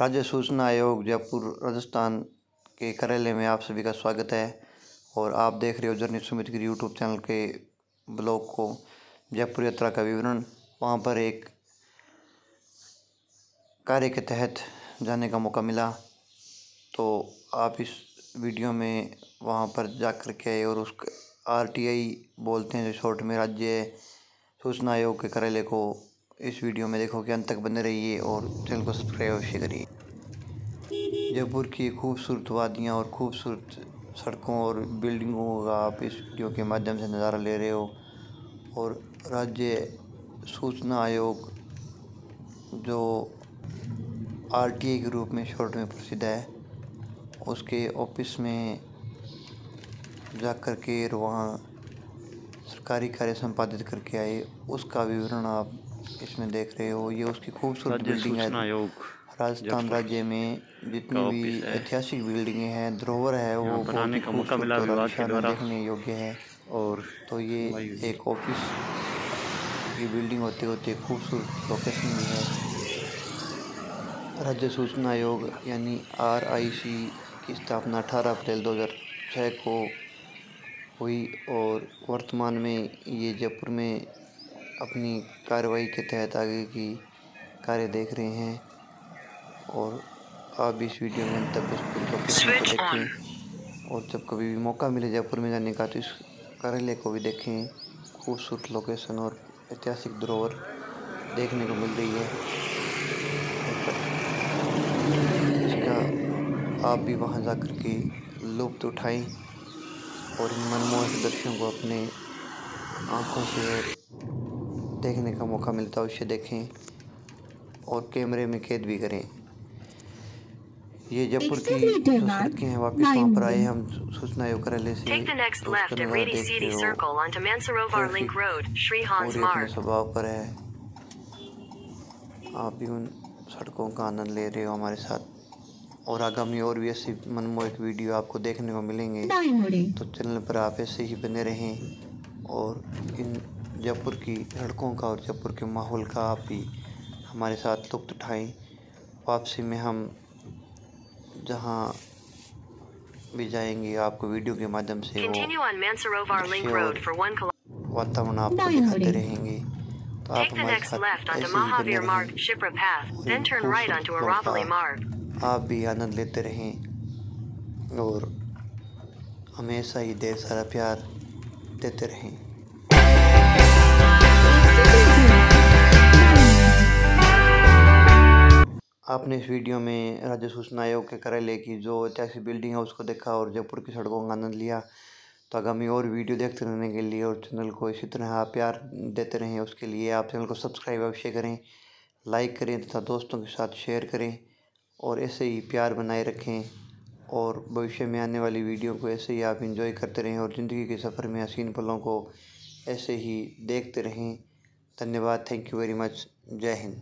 राज्य सूचना आयोग जयपुर, राजस्थान के कार्यालय में आप सभी का स्वागत है। और आप देख रहे हो journey Sumit Giri YouTube channel के ब्लॉग को। जयपुर यात्रा का विवरण, वहाँ पर एक कार्य के तहत जाने का मौका मिला। तो आप इस वीडियो में वहाँ पर जा कर के आए और उस आरटीआई बोलते हैं जो शॉर्ट में राज्य सूचना आयोग के कार्यालय को इस वीडियो में देखो कि अंत तक बने रहिए और चैनल को सब्सक्राइब अवश्य करिए। जयपुर की खूबसूरत वादियाँ और खूबसूरत सड़कों और बिल्डिंगों का आप इस वीडियो के माध्यम से नज़ारा ले रहे हो और राज्य सूचना आयोग जो आरटीए के रूप में शॉर्ट में प्रसिद्ध है, उसके ऑफ़िस में जा कर के वहाँ सरकारी कार्य संपादित करके आए, उसका विवरण आप इसमें देख रहे हो ये उसकी खूबसूरत बिल्डिंग है। राजस्थान राज्य में जितनी भी ऐतिहासिक बिल्डिंगें हैं धरोहर है वो बनाने का मौका मिला विभाग के द्वारा। देखने योग्य है। और तो ये एक ऑफ़िस की बिल्डिंग होते होते खूबसूरत लोकेशन भी है। राज्य सूचना आयोग यानी आर आई सी की स्थापना 18 अप्रैल 2006 को हुई और वर्तमान में ये जयपुर में अपनी कार्रवाई के तहत आगे की कार्य देख रहे हैं और आप इस वीडियो में तब अंत तक उस देखें और जब कभी भी मौका मिले जयपुर में जाने का तो इस कार्यालय को भी देखें। खूबसूरत लोकेशन और ऐतिहासिक धरोहर देखने को मिल रही है। इसका आप भी वहाँ जा कर के लुप्त उठाएँ और इन मनमोहक दृश्यों को अपने आँखों से देखने का मौका मिलता है उसे देखें और कैमरे में कैद भी करें। ये जयपुर की जो सड़कें हैं वापस वहाँ पर आए हम सूचना कार्यालय से स्वभाव पर है। आप भी उन सड़कों का आनंद ले रहे हो हमारे साथ। और आगामी और भी ऐसी मनमोहक वीडियो आपको देखने को मिलेंगे। तो चैनल पर आप ऐसे ही बने रहें और इन जयपुर की सड़कों का और जयपुर के माहौल का आप भी हमारे साथ लुत्फ़ उठाएँ। वापसी में हम जहाँ भी जाएँगे आपको वीडियो के माध्यम से वातावरण आपको दिखाते रहेंगे। तो आप हमारे साथ आप भी आनंद लेते रहें। और हमेशा ही देर सारा प्यार देते रहें। आपने इस वीडियो में राज्य सूचना आयोग के कार्यालय की जो ऐतिहासिक बिल्डिंग है उसको देखा और जयपुर की सड़कों का आनंद लिया। तो आगामी और वीडियो देखते रहने के लिए और चैनल को इसी तरह आप प्यार देते रहें, उसके लिए आप चैनल को सब्सक्राइब अवश्य करें लाइक करें तथा दोस्तों के साथ शेयर करें और ऐसे ही प्यार बनाए रखें और भविष्य में आने वाली वीडियो को ऐसे ही आप इंजॉय करते रहें और ज़िंदगी के सफ़र में हसीन पलों को ऐसे ही देखते रहें। धन्यवाद थैंक यू वेरी मच जय हिंद।